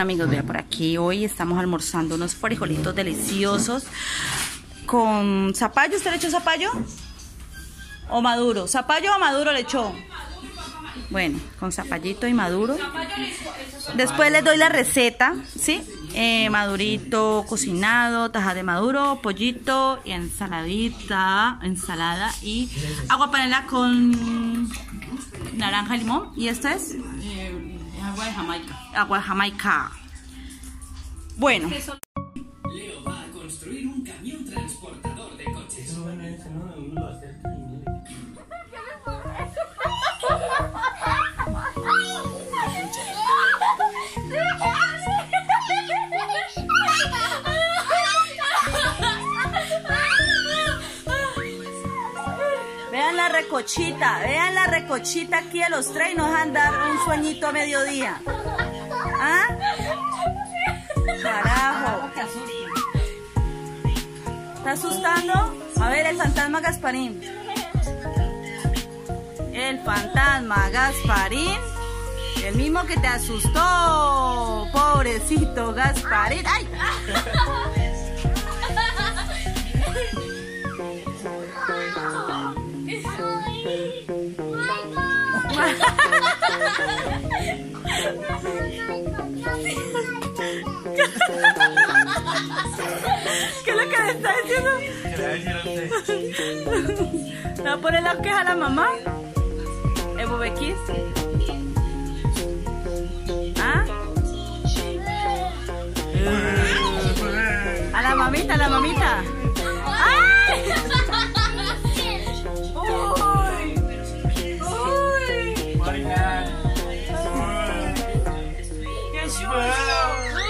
Amigos, vean por aquí hoy estamos almorzando unos frijolitos deliciosos con zapallo. ¿Usted le echó zapallo? ¿O maduro? ¿Zapallo o maduro le echó? Bueno, con zapallito y maduro. Después les doy la receta, ¿sí? Eh, madurito cocinado, taja de maduro, pollito y ensaladita, ensalada y agua panela con naranja y limón. ¿Y esto es? Agua de Jamaica. Agua de Jamaica. Bueno. Vean la recochita aquí a los tres y nos dejan dar un sueñito a mediodía. ¿Ah? Carajo. ¿Está asustando? A ver, el fantasma Gasparín. El fantasma Gasparín. El mismo que te asustó. Pobrecito Gasparín. ¡Ay! ¿Qué es lo que le está diciendo? ¿Le va a poner la queja a la mamá? ¿El bobequís? ¿Ah? A la mamita, a la mamita. ¡Ay! ¡Qué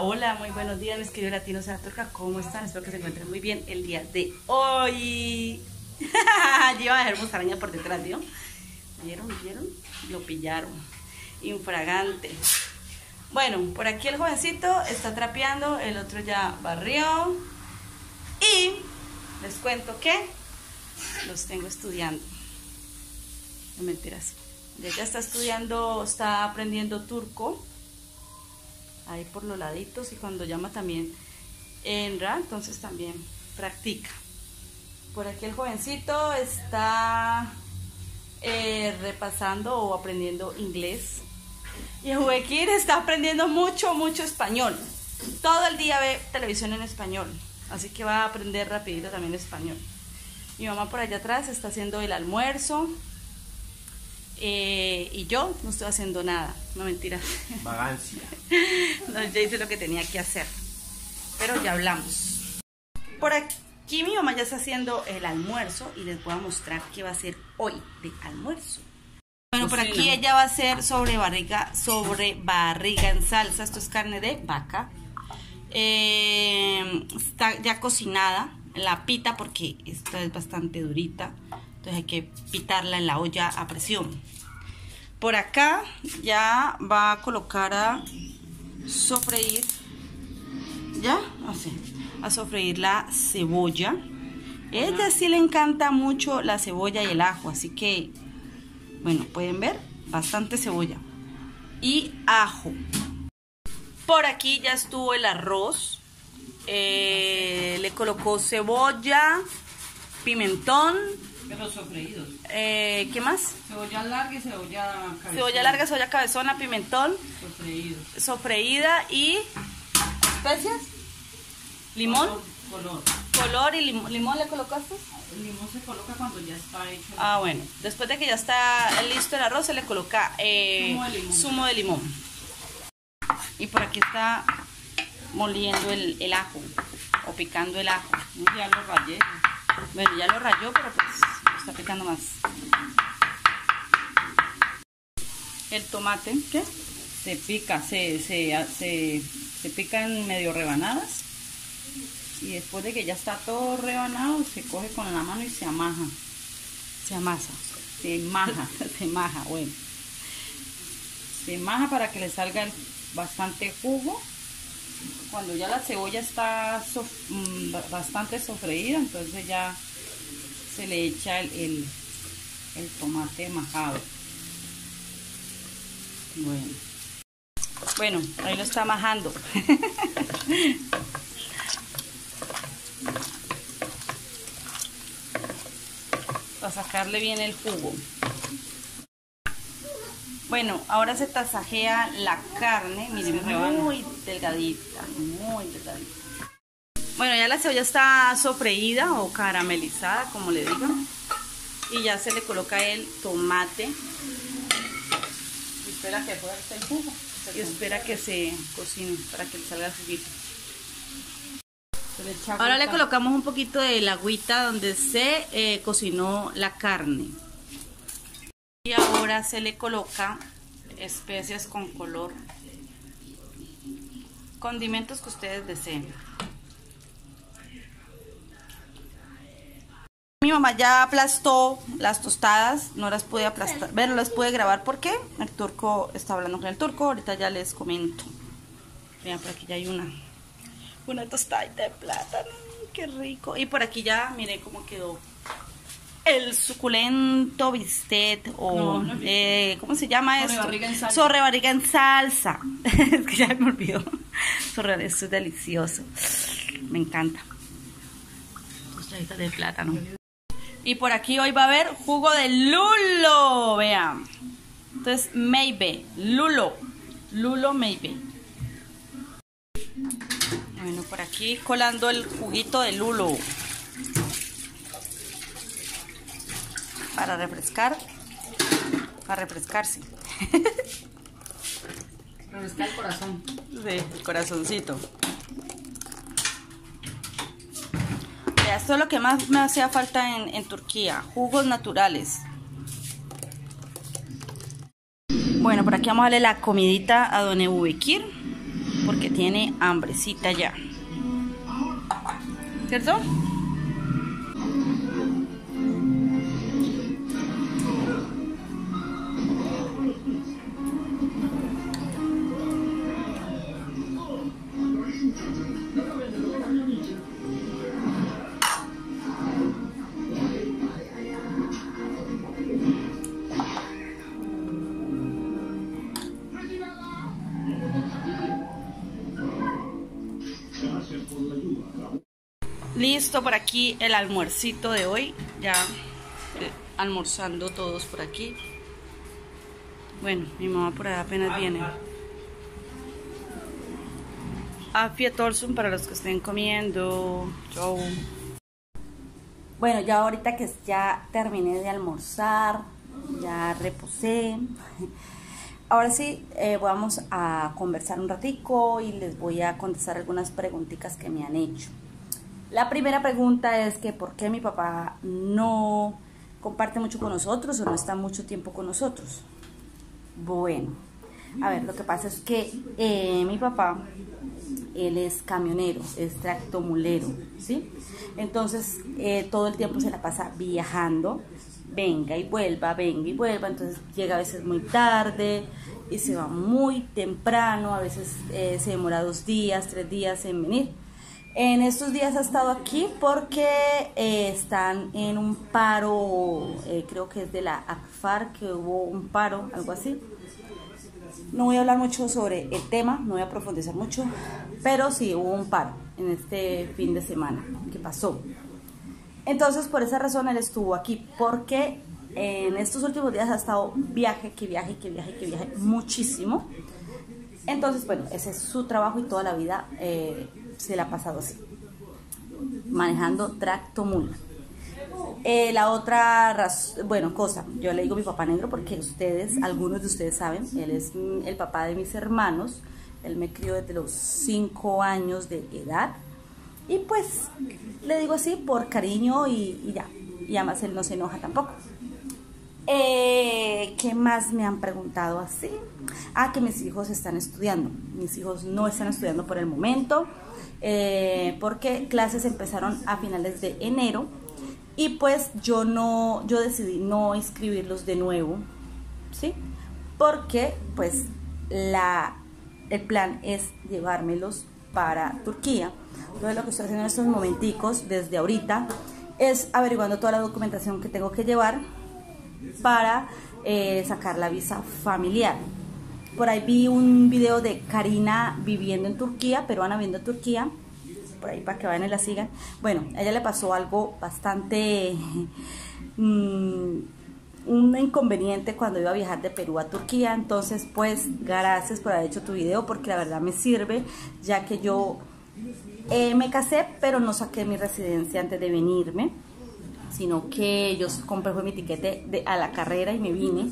Hola, muy buenos días, mis queridos latinos de turca, ¿cómo están? Espero que se encuentren muy bien el día de hoy. Lleva a dejar araña por detrás, ¿vio? ¿Vieron? ¿Vieron? Lo pillaron. Infragante. Bueno, por aquí el jovencito está trapeando, el otro ya barrió. Y les cuento que los tengo estudiando. No mentiras. Ella está estudiando, está aprendiendo turco ahí por los laditos y cuando llama también entra, entonces también practica. Por aquí el jovencito está eh, repasando o aprendiendo inglés y Juequín está aprendiendo mucho, mucho español. Todo el día ve televisión en español, así que va a aprender rapidito también español. Mi mamá por allá atrás está haciendo el almuerzo. Eh, y yo no estoy haciendo nada, no mentira. Vagancia. No, ya hice lo que tenía que hacer. Pero ya hablamos. Por aquí mi mamá ya está haciendo el almuerzo y les voy a mostrar qué va a hacer hoy de almuerzo. Bueno, por aquí ella va a hacer sobre barriga, sobre barriga en salsa. Esto es carne de vaca. Eh, está ya cocinada la pita porque esta es bastante durita. Entonces hay que pitarla en la olla a presión. Por acá ya va a colocar a sofreír, ya, así, a sofreír la cebolla. Ella sí le encanta mucho la cebolla y el ajo, así que, bueno, pueden ver, bastante cebolla. Y ajo. Por aquí ya estuvo el arroz. Eh, le colocó cebolla, pimentón, Pero sofreídos. eh, ¿qué más? Cebolla larga y cebolla cabezona. Cebolla larga, cebolla cabezona, pimentón, Sofreídos. sofreída y especias, limón, Color. color y lim- limón le colocaste. El limón se coloca cuando ya está hecho. Ah, bueno, después de que ya está listo el arroz se le coloca eh, de zumo de limón. Y por aquí está moliendo el, el ajo o picando el ajo. Ya lo rayé. Bueno, ya lo rayó, pero pues picando más. El tomate, ¿qué? se pica, se, se, se, se pica en medio rebanadas. Y después de que ya está todo rebanado, se coge con la mano y se amaja. Se amasa. Se maja, se maja, bueno. Se maja para que le salga el- bastante jugo. Cuando ya la cebolla está sof- mm, ba- bastante sofreída, entonces ya se le echa el, el, el tomate majado. Bueno. Bueno, ahí lo está majando. Para sacarle bien el jugo. Bueno, ahora se tasajea la carne, miren, muy delgadita, muy delgadita. Bueno, ya la cebolla está sofreída o caramelizada, como le digan. Y ya se le coloca el tomate Y espera que fuerte el jugo. y espera que se cocine para que le salga el juguito. Ahora le colocamos un poquito de la agüita donde se eh, cocinó la carne. Y ahora se le coloca especias con color. Condimentos que ustedes deseen. Mi mamá ya aplastó las tostadas, no las pude aplastar, bueno, las pude grabar porque el turco está hablando con el turco, ahorita ya les comento. Vean, por aquí ya hay una, una tostadita de plátano, qué rico. Y por aquí ya, miren cómo quedó el suculento bistec o, No, no es eh, ¿cómo se llama esto? Salsa. Sorrebarriga en salsa. es que ya me olvidó. Esto es delicioso. Me encanta. Tostaditas de plátano. Y por aquí hoy va a haber jugo de lulo, vean. Entonces, maybe, lulo, lulo maybe. Bueno, por aquí colando el juguito de lulo. Para refrescar, para refrescarse. Refresca el corazón. Sí, el corazoncito. Vea, Esto es lo que más me hacía falta en, Turquía, jugos naturales. Bueno, por aquí vamos a darle la comidita a Don Ebubekir, porque tiene hambrecita ya. ¿Cierto? Listo por aquí el almuercito de hoy. Ya eh, almorzando todos por aquí. Bueno, mi mamá por allá apenas viene. Afia Olsun para los que estén comiendo. Chau. Bueno, ya ahorita que ya terminé de almorzar, ya reposé. Ahora sí, eh, vamos a conversar un ratico y les voy a contestar algunas preguntitas que me han hecho. La primera pregunta es que por qué mi papá no comparte mucho con nosotros o no está mucho tiempo con nosotros. Bueno, a ver, lo que pasa es que eh, mi papá, él es camionero, es tractomulero, ¿sí? Entonces, eh, todo el tiempo se la pasa viajando, venga y vuelva, venga y vuelva, entonces llega a veces muy tarde y se va muy temprano, a veces eh, se demora dos días, tres días en venir. En estos días ha estado aquí porque eh, están en un paro, eh, creo que es de la ACFAR, que hubo un paro, algo así. No voy a hablar mucho sobre el tema, no voy a profundizar mucho, pero sí hubo un paro en este fin de semana que pasó. Entonces, por esa razón él estuvo aquí, porque en estos últimos días ha estado viaje, que viaje, que viaje, que viaje, muchísimo. Entonces, bueno, ese es su trabajo y toda la vida eh, se la ha pasado así, manejando tractomula. Eh, la otra, bueno, cosa, yo le digo mi papá negro porque ustedes, algunos de ustedes saben, él es el papá de mis hermanos, él me crió desde los 5 años de edad y pues le digo así por cariño y, y ya, y además él no se enoja tampoco. Eh, ¿Qué más me han preguntado así? Ah, que mis hijos están estudiando. Mis hijos no están estudiando por el momento, eh, porque clases empezaron a finales de enero y pues yo no, yo decidí no inscribirlos de nuevo, ¿sí? Porque pues la, el plan es llevármelos para Turquía. Entonces lo que estoy haciendo en estos momenticos, desde ahorita, es averiguando toda la documentación que tengo que llevar para eh, sacar la visa familiar. Por ahí vi un video de Karina viviendo en Turquía, peruana viviendo en Turquía, por ahí para que vayan y la sigan. Bueno, a ella le pasó algo bastante... Mm, un inconveniente cuando iba a viajar de Perú a Turquía, entonces pues gracias por haber hecho tu video porque la verdad me sirve ya que yo eh, me casé pero no saqué mi residencia antes de venirme, sino que yo compré mi tiquete de, a la carrera y me vine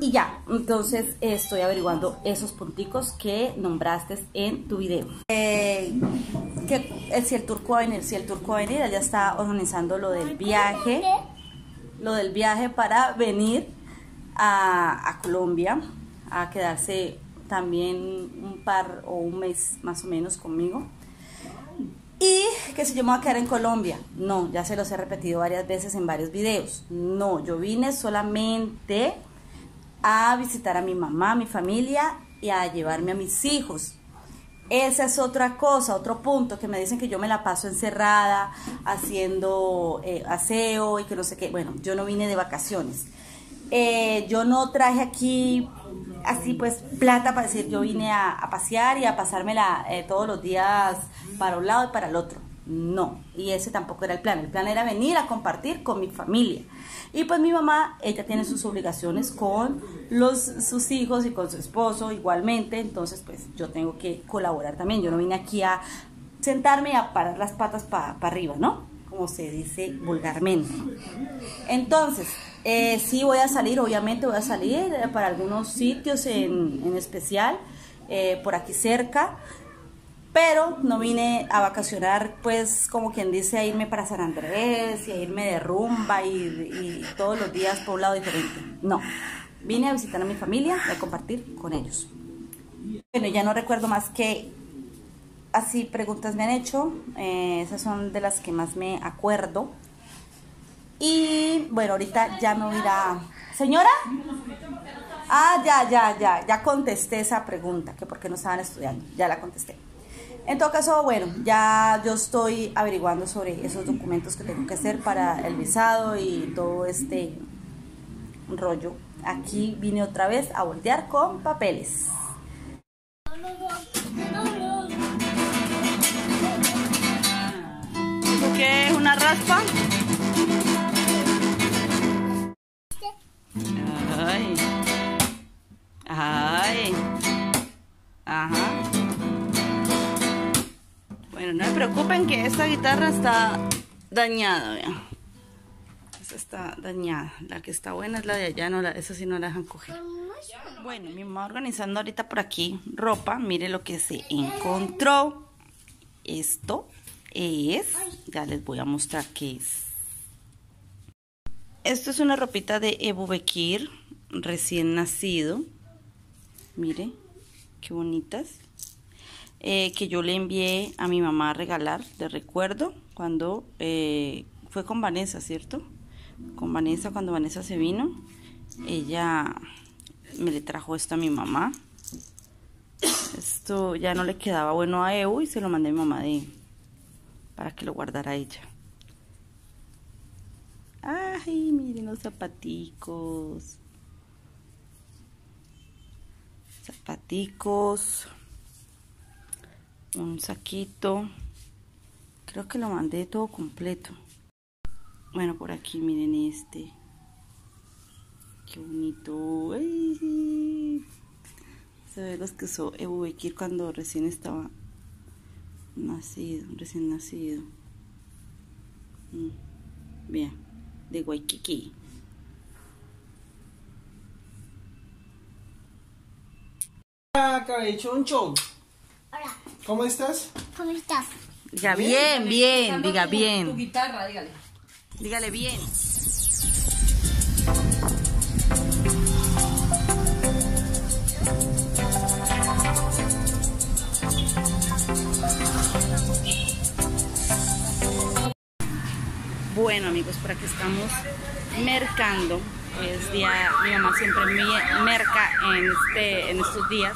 y ya, entonces estoy averiguando esos punticos que nombraste en tu video. Eh, el turco va a venir, si el turco va a está organizando lo del viaje, lo del viaje para venir a Colombia, a quedarse también un par o un mes más o menos conmigo. Y que si yo a quedar en Colombia, no, ya se los he repetido varias veces en varios videos. No, yo vine solamente a visitar a mi mamá, a mi familia y a llevarme a mis hijos. Esa es otra cosa, otro punto, que me dicen que yo me la paso encerrada, haciendo eh, aseo y que no sé qué. Bueno, yo no vine de vacaciones. Eh, yo no traje aquí así pues plata para decir yo vine a, pasear y a pasármela eh, todos los días para un lado y para el otro. No, y ese tampoco era el plan. El plan era venir a compartir con mi familia. Y pues mi mamá, ella tiene sus obligaciones con los, sus hijos y con su esposo igualmente, entonces pues yo tengo que colaborar también. Yo no vine aquí a sentarme y a parar las patas para arriba, ¿no? Como se dice vulgarmente. Entonces, eh, sí voy a salir, obviamente voy a salir para algunos sitios en, en especial, eh, por aquí cerca pero no vine a vacacionar, pues como quien dice, a irme para San Andrés y a irme de rumba y, todos los días por un lado diferente. No, vine a visitar a mi familia y a compartir con ellos. Bueno, ya no recuerdo más que así preguntas me han hecho, eh, esas son de las que más me acuerdo. Y bueno, ahorita ya me voy ¿Señora? Ah, ya, ya, ya, ya contesté esa pregunta, que por qué no estaban estudiando, ya la contesté. En todo caso, bueno, ya yo estoy averiguando sobre esos documentos que tengo que hacer para el visado y todo este rollo. Aquí vine otra vez a voltear con papeles. qué es una raspa? Ay. Ay. Ajá. Bueno, no se preocupen que esta guitarra está dañada, vean. Esta está dañada. La que está buena es la de allá, no la, esa sí no la dejan coger. Bueno, mi mamá organizando ahorita por aquí ropa. Mire lo que se encontró. Esto es, ya les voy a mostrar qué es. Esto es una ropita de Ebu Bekir, recién nacido. Mire, qué bonitas. Eh, que yo le envié a mi mamá a regalar de recuerdo cuando eh, fue con Vanessa, ¿cierto? Con Vanessa, cuando Vanessa se vino, ella me le trajo esto a mi mamá. Esto ya no le quedaba bueno a Evo y se lo mandé a mi mamá de, para que lo guardara ella. Ay, miren los zapaticos. Zapaticos. Un saquito. Creo que lo mandé todo completo. Bueno por aquí miren este. Qué bonito. Se ve los que usó Ebu Bekir cuando recién estaba nacido recién nacido. Mm, bien de Waikiki Cabechoncho. Hola. ¿Cómo estás? ¿Cómo estás? Diga bien, bien, diga Tu bien. guitarra, dígale. Dígale bien. Bueno amigos, por aquí estamos mercando. Es día, mi mamá siempre me- merca en, este, en estos días.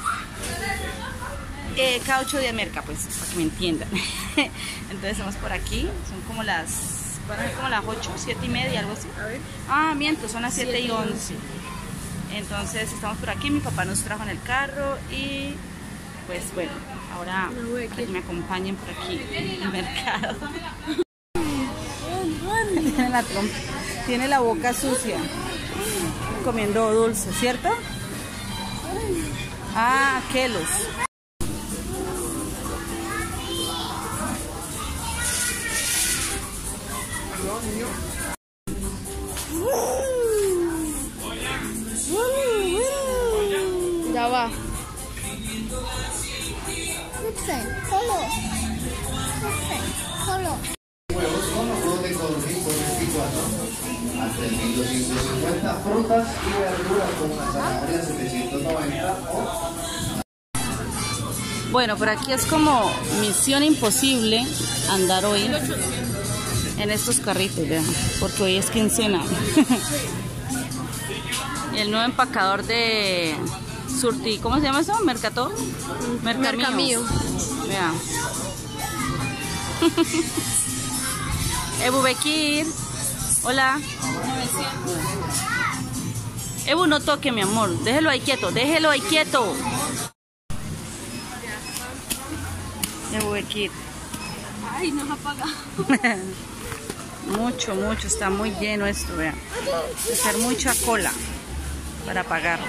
Eh, cada ocho días merca, pues, para que me entiendan. Entonces estamos por aquí, son como las, van a ser como las 8, 7 y media, algo así. Ah, miento, son las 7 y 11. Entonces estamos por aquí, mi papá nos trajo en el carro y pues bueno, ahora para que me acompañen por aquí en el mercado. tiene, la boca sucia, comiendo dulce, ¿cierto? Ah, Kelos. Ya va. De codorniz por 24 a 3.250, frutas y verduras como la zanahoria 790 o Bueno, por aquí es como misión imposible andar hoy en estos carritos, porque hoy es quincena. el nuevo empacador de Surti, ¿cómo se llama eso? ¿Mercató? Mercamío. Vean. Ebu Bekir. Hola. Ebu, no toque, mi amor. Déjelo ahí quieto, déjelo ahí quieto. Ebu Bekir. Ay, nos apaga. Mucho, mucho, está muy lleno esto, vean. Hacer mucha cola para pagar.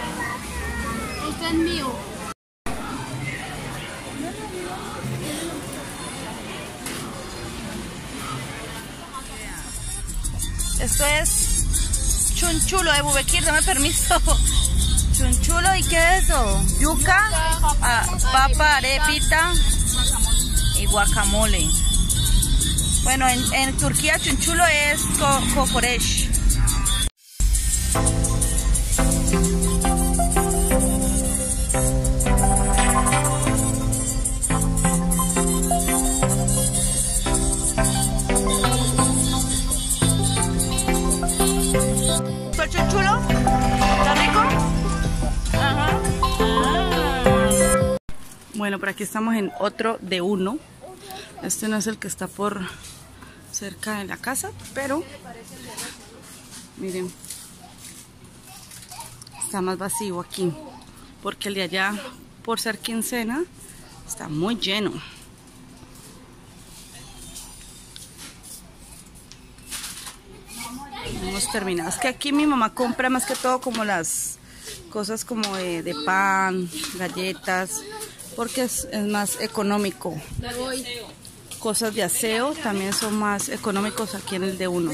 Este es mío. Esto es chunchulo de Bubekir, dame permiso. Chunchulo y qué es eso? Yuca, ah, papa, arepita y guacamole. Bueno, en, en Turquía chunchulo es co. Bueno, por aquí estamos en otro de uno. Este no es el que está por cerca de la casa, pero miren, está más vacío aquí, porque el de allá, por ser quincena, está muy lleno. hemos terminado. Es que aquí mi mamá compra más que todo como las cosas como de, de pan, galletas, porque es, es más económico. Cosas de aseo también son más económicos aquí en el de uno.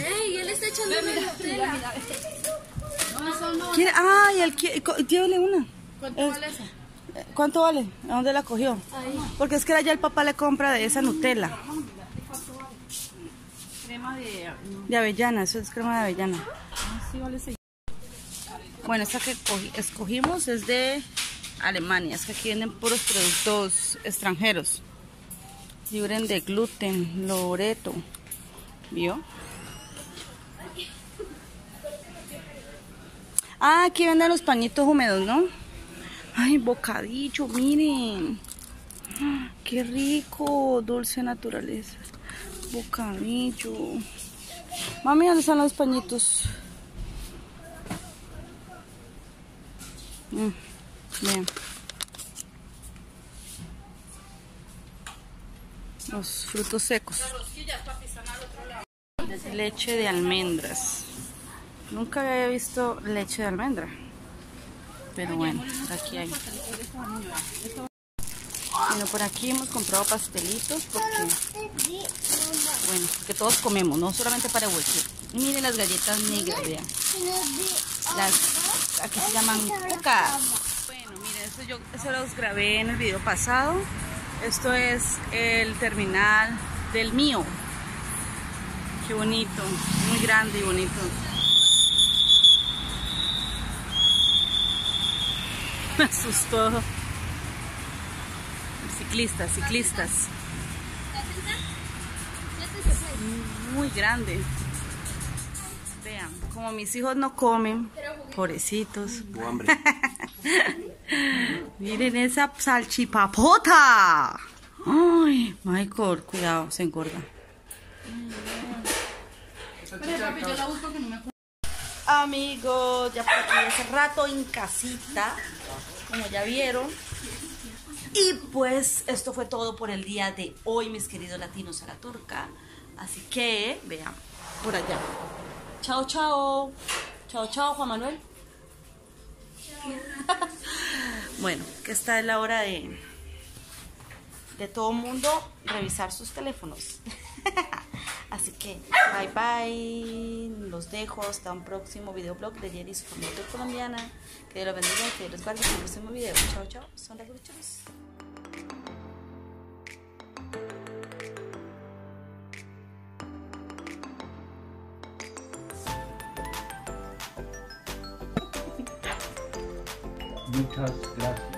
No. ¿Quiere? ¡Ay! él quiere- una. ¿Cuánto vale esa? Eh, ¿Cuánto vale? ¿A dónde la cogió? Porque es que allá el papá le compra de esa Nutella. Crema de... De avellana, eso es crema de avellana. Bueno, esta que cogi- escogimos es de Alemania. Es que aquí venden puros productos extranjeros. Libren de gluten, loreto. ¿Vio? Ah, aquí venden los pañitos húmedos, ¿no? Ay, bocadillo, miren. Qué rico, dulce naturaleza. Bocadillo. Mami, ¿dónde están los pañitos? Mm, vean. Los frutos secos. Leche de almendras. Nunca había visto leche de almendra. Pero bueno, aquí hay. Bueno, por aquí hemos comprado pastelitos porque, bueno, porque todos comemos, no solamente para. Y miren las galletas negras, vean. Las, aquí se llaman cucas. Esto yo eso los grabé en el video pasado. Esto es el terminal del mío. Qué bonito, muy grande y bonito. Me asustó. Ciclistas, ciclistas. Muy grande. Vean, como mis hijos no comen, pobrecitos. Hambre. Miren esa salchipapota. Ay, Michael, cuidado, se engorda. Amigos, ya por aquí hace rato en casita, como ya vieron. Y pues esto fue todo por el día de hoy, mis queridos latinos a la turca. Así que, vean, por allá. Chao, chao. Chao, chao, Juan Manuel. bueno, que esta es la hora de, de todo mundo revisar sus teléfonos. Así que, bye bye. Los dejo hasta un próximo videoblog de Jerry, su colombiana. Que Dios los bendiga, que Dios los guarde. Hasta el próximo video. Chao, chao. Son las gruchos. Muchas gracias.